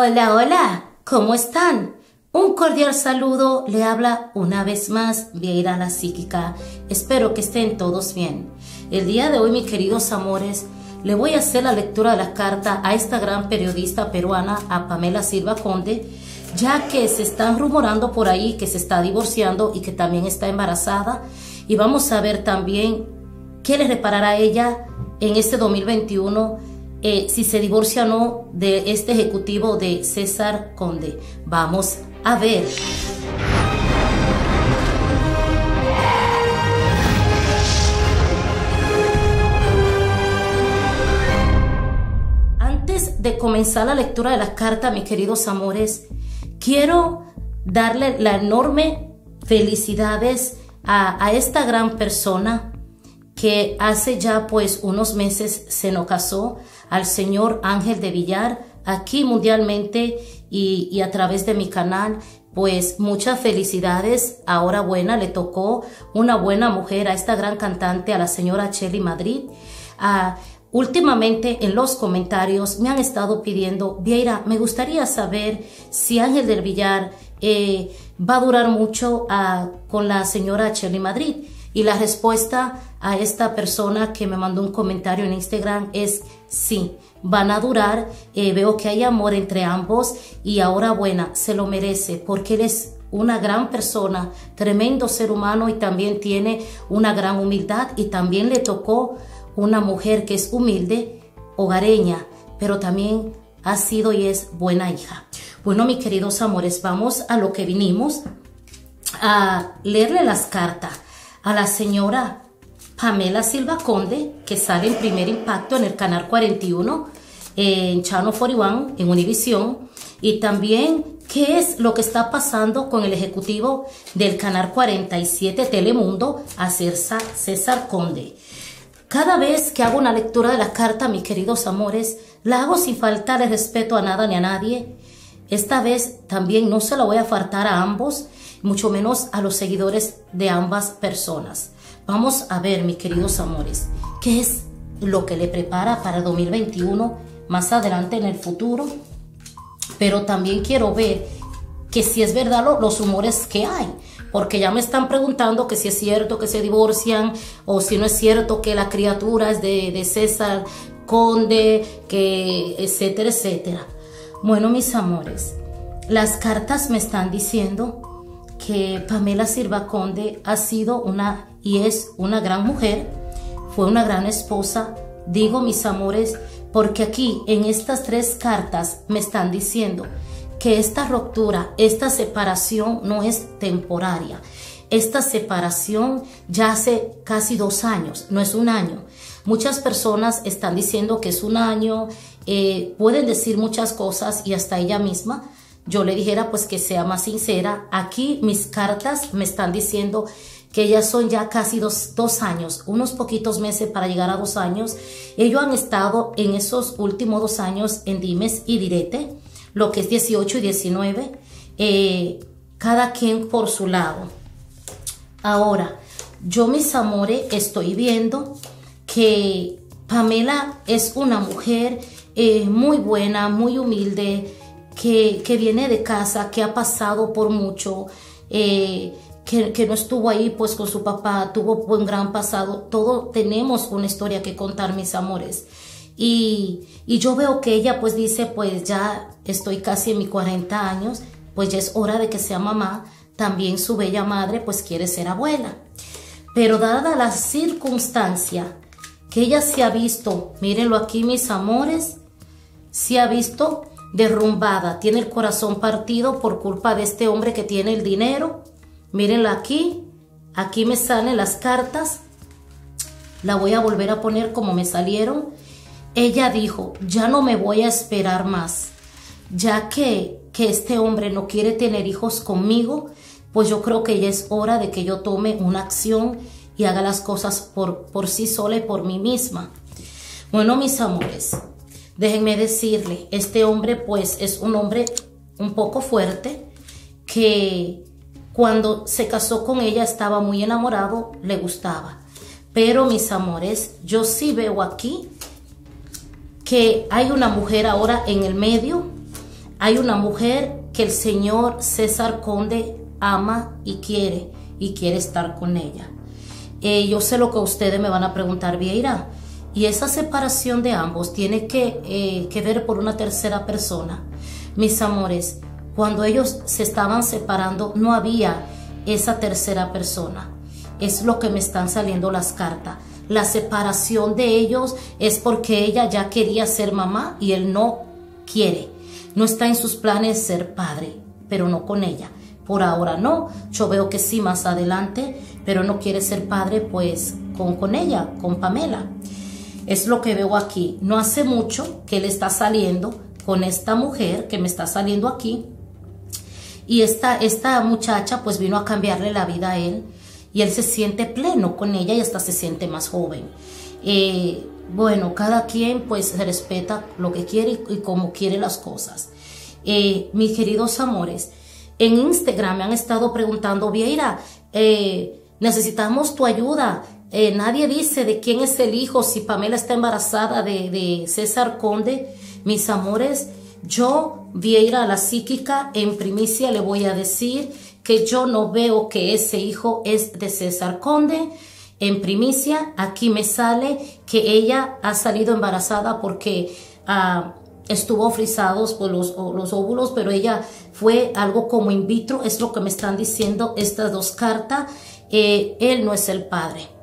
Hola, hola, ¿cómo están? Un cordial saludo, le habla una vez más Vieira la Psíquica. Espero que estén todos bien. El día de hoy, mis queridos amores, le voy a hacer la lectura de la carta a esta gran periodista peruana, a Pamela Silva Conde, ya que se están rumorando por ahí que se está divorciando y que también está embarazada. Y vamos a ver también qué le reparará ella en este 2021 eh, si se divorcia o no de este ejecutivo de César Conde. Vamos a ver. Antes de comenzar la lectura de la carta, mis queridos amores, quiero darle la enorme felicidades a, a esta gran persona que hace ya pues unos meses se nos casó al señor Ángel de Villar aquí mundialmente y, a través de mi canal. Pues muchas felicidades. Ahora buena, le tocó una buena mujer a esta gran cantante, a la señora Chelly Madrid. Ah, últimamente en los comentarios me han estado pidiendo, Vieira, me gustaría saber si Ángel del Villar eh, va a durar mucho ah, con la señora Chelly Madrid. Y la respuesta a esta persona que me mandó un comentario en Instagram es sí, van a durar, eh, veo que hay amor entre ambos y ahora buena, se lo merece porque él es una gran persona, tremendo ser humano y también tiene una gran humildad y también le tocó una mujer que es humilde, hogareña, pero también ha sido y es buena hija. Bueno, mis queridos amores, vamos a lo que vinimos a leerle las cartas a la señora Pamela Silva Conde, que sale en primer impacto en el canal 41, en Channel 41, en Univision, y también qué es lo que está pasando con el ejecutivo del canal 47 Telemundo, a César, César Conde. Cada vez que hago una lectura de la carta, mis queridos amores, la hago sin faltarle respeto a nada ni a nadie. Esta vez también no se la voy a faltar a ambos, mucho menos a los seguidores de ambas personas. Vamos a ver, mis queridos amores, qué es lo que le prepara para el 2021 más adelante en el futuro. Pero también quiero ver que si es verdad los humores que hay. Porque ya me están preguntando que si es cierto que se divorcian o si no es cierto que la criatura es de, de César Conde, que etcétera, etcétera. Bueno, mis amores, las cartas me están diciendo que Pamela Silva Conde ha sido una y es una gran mujer, fue una gran esposa, digo mis amores, porque aquí en estas tres cartas me están diciendo que esta ruptura, esta separación no es temporaria. Esta separación ya hace casi dos años, no es un año. Muchas personas están diciendo que es un año, eh, pueden decir muchas cosas y hasta ella misma, yo le dijera pues que sea más sincera. Aquí mis cartas me están diciendo que ya son ya casi dos, años, unos poquitos meses para llegar a dos años. Ellos han estado en esos últimos dos años en dimes y direte, lo que es 18 y 19, eh, cada quien por su lado. Ahora, yo mis amores estoy viendo que Pamela es una mujer eh, muy buena, muy humilde, que, viene de casa, que ha pasado por mucho, eh, que, no estuvo ahí pues con su papá, tuvo un gran pasado. Todos tenemos una historia que contar, mis amores. Y, y, yo veo que ella pues dice, pues ya estoy casi en mis 40 años, pues ya es hora de que sea mamá. También su bella madre pues quiere ser abuela. Pero dada la circunstancia que ella se ha visto, mírenlo aquí mis amores, se ha visto derrumbada, tiene el corazón partido por culpa de este hombre que tiene el dinero. Mírenlo aquí, aquí me salen las cartas. La voy a volver a poner como me salieron. Ella dijo, ya no me voy a esperar más, ya que, que este hombre no quiere tener hijos conmigo, pues yo creo que ya es hora de que yo tome una acción y haga las cosas por, por sí sola y por mí misma. Bueno, mis amores, Déjenme decirle, este hombre pues es un hombre un poco fuerte que cuando se casó con ella estaba muy enamorado, le gustaba. Pero mis amores, yo sí veo aquí que hay una mujer ahora en el medio, hay una mujer que el señor César Conde ama y quiere y quiere estar con ella. Eh, yo sé lo que ustedes me van a preguntar, Vieira, y esa separación de ambos tiene que, eh, que ver por una tercera persona. Mis amores, cuando ellos se estaban separando no había esa tercera persona. Es lo que me están saliendo las cartas. La separación de ellos es porque ella ya quería ser mamá y él no quiere. No está en sus planes ser padre, pero no con ella. Por ahora no. Yo veo que sí más adelante, pero no quiere ser padre pues con, con ella, con Pamela. Es lo que veo aquí. No hace mucho que él está saliendo con esta mujer que me está saliendo aquí. Y esta, esta muchacha pues vino a cambiarle la vida a él. Y él se siente pleno con ella y hasta se siente más joven. Eh, bueno, cada quien pues respeta lo que quiere y, como quiere las cosas. Eh, mis queridos amores, en Instagram me han estado preguntando, Vieira, eh, necesitamos tu ayuda. Eh, nadie dice de quién es el hijo, si Pamela está embarazada de, César Conde. Mis amores, yo, Vieira, la psíquica, en primicia le voy a decir que yo no veo que ese hijo es de César Conde. En primicia, aquí me sale que ella ha salido embarazada porque ah, estuvo frisados por los, los, óvulos, pero ella fue algo como in vitro, es lo que me están diciendo estas dos cartas. Eh, él no es el padre.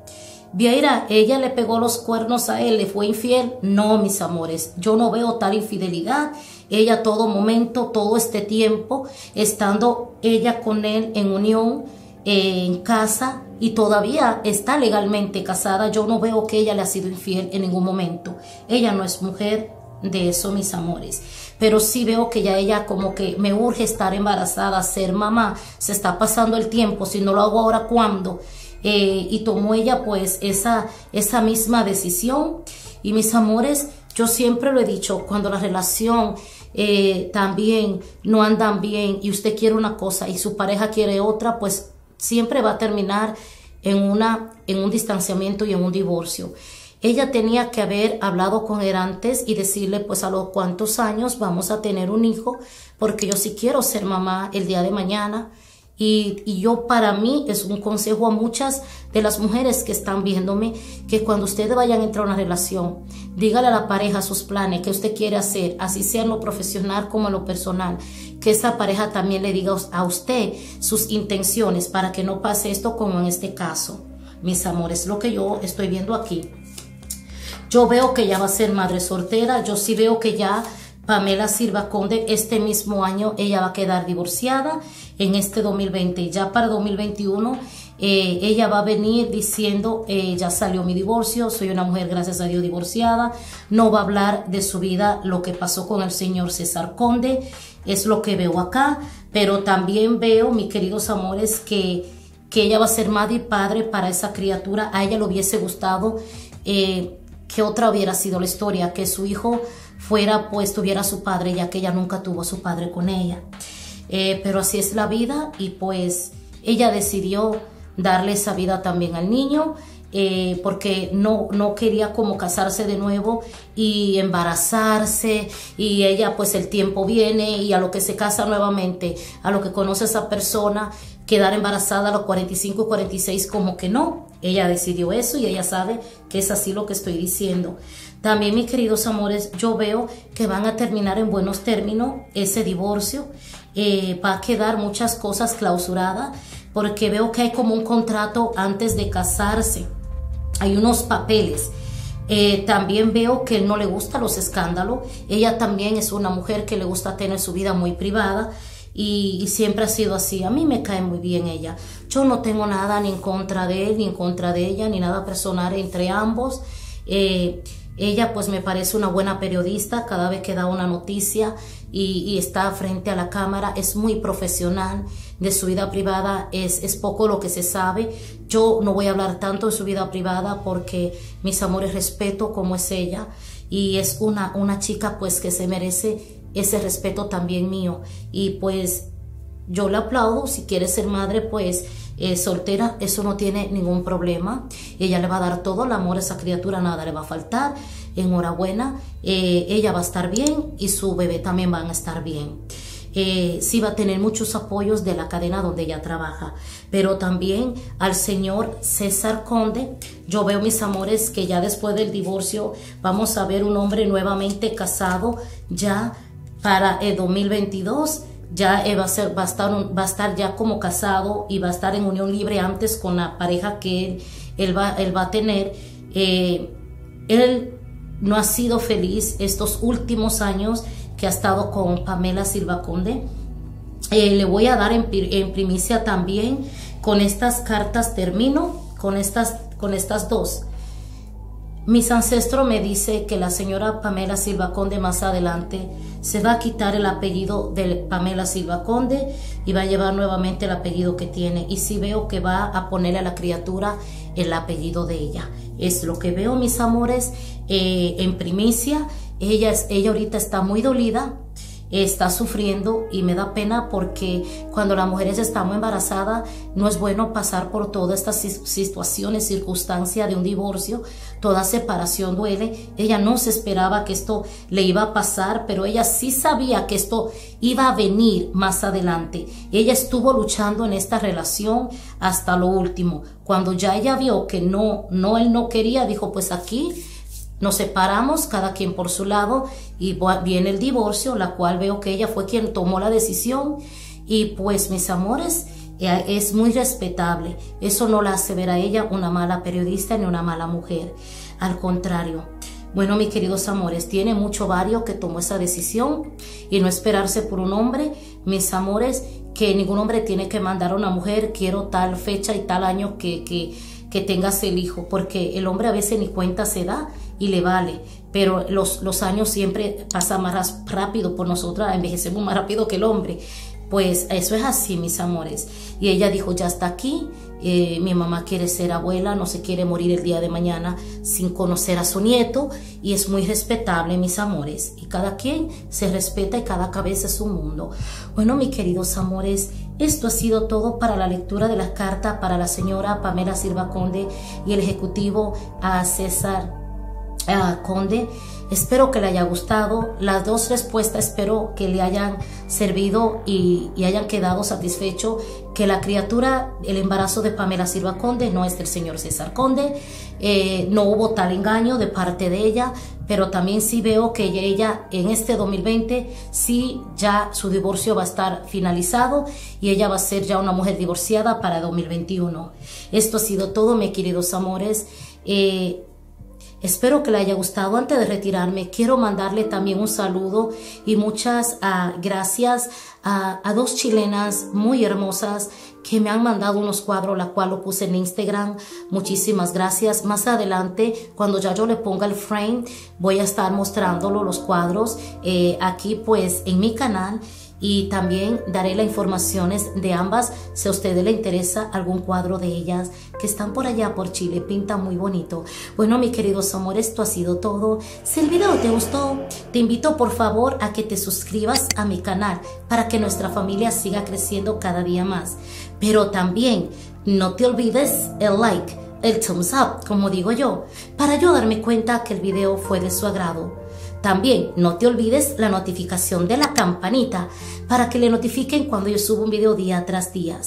Vieira, ella le pegó los cuernos a él, le fue infiel. No, mis amores, yo no veo tal infidelidad. Ella todo momento, todo este tiempo, estando ella con él en unión, en casa y todavía está legalmente casada, yo no veo que ella le ha sido infiel en ningún momento. Ella no es mujer de eso, mis amores. Pero sí veo que ya ella como que me urge estar embarazada, ser mamá. Se está pasando el tiempo, si no lo hago ahora, ¿cuándo? Eh, y tomó ella pues esa, esa misma decisión. Y mis amores, yo siempre lo he dicho, cuando la relación eh, también no andan bien y usted quiere una cosa y su pareja quiere otra, pues siempre va a terminar en, una, en un distanciamiento y en un divorcio. Ella tenía que haber hablado con él antes y decirle pues a los cuantos años vamos a tener un hijo, porque yo sí quiero ser mamá el día de mañana. Y, yo para mí es un consejo a muchas de las mujeres que están viéndome que cuando ustedes vayan a entrar a una relación, dígale a la pareja sus planes, que usted quiere hacer, así sea en lo profesional como en lo personal, que esa pareja también le diga a usted sus intenciones para que no pase esto como en este caso. Mis amores, lo que yo estoy viendo aquí. Yo veo que ya va a ser madre soltera, yo sí veo que ya Pamela Silva Conde, este mismo año ella va a quedar divorciada en este 2020. Y ya para 2021 eh, ella va a venir diciendo, eh, ya salió mi divorcio, soy una mujer gracias a Dios divorciada. No va a hablar de su vida, lo que pasó con el señor César Conde, es lo que veo acá. Pero también veo, mis queridos amores, que, que ella va a ser madre y padre para esa criatura. A ella le hubiese gustado eh, que otra hubiera sido la historia, que su hijo fuera, pues tuviera su padre, ya que ella nunca tuvo a su padre con ella. Eh, pero así es la vida y pues ella decidió darle esa vida también al niño. Eh, porque no, no quería como casarse de nuevo y embarazarse y ella pues el tiempo viene y a lo que se casa nuevamente, a lo que conoce esa persona, quedar embarazada a los 45 y 46 como que no. Ella decidió eso y ella sabe que es así lo que estoy diciendo. También, mis queridos amores, yo veo que van a terminar en buenos términos ese divorcio. Eh, va a quedar muchas cosas clausuradas porque veo que hay como un contrato antes de casarse. Hay unos papeles. Eh, también veo que no le gustan los escándalos. Ella también es una mujer que le gusta tener su vida muy privada y, siempre ha sido así. A mí me cae muy bien ella. Yo no tengo nada ni en contra de él, ni en contra de ella, ni nada personal entre ambos. Eh, ella pues me parece una buena periodista cada vez que da una noticia y, está frente a la cámara, es muy profesional, de su vida privada es, es, poco lo que se sabe. Yo no voy a hablar tanto de su vida privada porque mis amores respeto como es ella y es una, una chica pues que se merece ese respeto también mío. Y pues yo le aplaudo, si quiere ser madre, pues eh, soltera, eso no tiene ningún problema. Ella le va a dar todo el amor a esa criatura, nada le va a faltar. enhorabuena, eh, ella va a estar bien y su bebé también van a estar bien. Eh, sí va a tener muchos apoyos de la cadena donde ella trabaja, pero también al señor César Conde, yo veo mis amores que ya después del divorcio vamos a ver un hombre nuevamente casado ya para el 2022 ya va a, ser, va, estar, ya como casado y va a estar en unión libre antes con la pareja que él, va, a tener. Eh, él no ha sido feliz estos últimos años que ha estado con Pamela Silva Conde. Eh, le voy a dar en, primicia también con estas cartas, termino con estas, con estas dos. Mis ancestros me dice que la señora Pamela Silva Conde más adelante se va a quitar el apellido de Pamela Silva Conde y va a llevar nuevamente el apellido que tiene. Y si veo que va a ponerle a la criatura el apellido de ella. Es lo que veo, mis amores, eh, en primicia. Ella, ella ahorita está muy dolida está sufriendo y me da pena porque cuando las mujeres estamos embarazadas no es bueno pasar por todas estas situaciones, circunstancias de un divorcio, toda separación duele. Ella no se esperaba que esto le iba a pasar, pero ella sí sabía que esto iba a venir más adelante. Ella estuvo luchando en esta relación hasta lo último. Cuando ya ella vio que no, no, él no quería, dijo, pues aquí nos separamos, cada quien por su lado, y viene el divorcio, la cual veo que ella fue quien tomó la decisión. Y pues, mis amores, eh, es muy respetable. Eso no la hace ver a ella una mala periodista ni una mala mujer. Al contrario. Bueno, mis queridos amores, tiene mucho vario que tomó esa decisión y no esperarse por un hombre. Mis amores, que ningún hombre tiene que mandar a una mujer, quiero tal fecha y tal año que, que, que tengas el hijo, porque el hombre a veces ni cuenta se da y le vale. Pero los, los años siempre pasan más rápido por nosotras, envejecemos más rápido que el hombre. Pues eso es así, mis amores. Y ella dijo, ya está aquí, eh, mi mamá quiere ser abuela, no se quiere morir el día de mañana sin conocer a su nieto y es muy respetable, mis amores. Y cada quien se respeta y cada cabeza es un mundo. Bueno, mis queridos amores, esto ha sido todo para la lectura de las cartas para la señora Pamela Silva Conde y el ejecutivo a César Ah, Conde. Espero que le haya gustado. Las dos respuestas espero que le hayan servido y, hayan quedado satisfecho que la criatura, el embarazo de Pamela Silva Conde no es del señor César Conde. Eh, no hubo tal engaño de parte de ella, pero también sí veo que ella en este 2020 sí ya su divorcio va a estar finalizado y ella va a ser ya una mujer divorciada para 2021. Esto ha sido todo, mis queridos amores. Eh, Espero que le haya gustado. Antes de retirarme, quiero mandarle también un saludo y muchas ah, gracias a, dos chilenas muy hermosas que me han mandado unos cuadros, la cual lo puse en Instagram. Muchísimas gracias. Más adelante, cuando ya yo le ponga el frame, voy a estar mostrándolo los cuadros eh, aquí pues en mi canal y también daré las informaciones de ambas si a ustedes les interesa algún cuadro de ellas que están por allá por Chile, pinta muy bonito. Bueno, mis queridos amores, esto ha sido todo. Si el video te gustó, te invito por favor a que te suscribas a mi canal para que nuestra familia siga creciendo cada día más. Pero también no te olvides el like, el thumbs up, como digo yo, para yo darme cuenta que el video fue de su agrado. También no te olvides la notificación de la campanita para que le notifiquen cuando yo subo un video día tras día.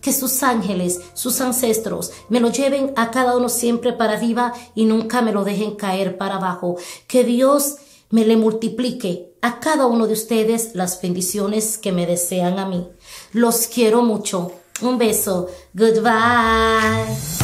Que sus ángeles, sus ancestros, me lo lleven a cada uno siempre para arriba y nunca me lo dejen caer para abajo. Que Dios me le multiplique a cada uno de ustedes las bendiciones que me desean a mí. Los quiero mucho. Un beso. Goodbye.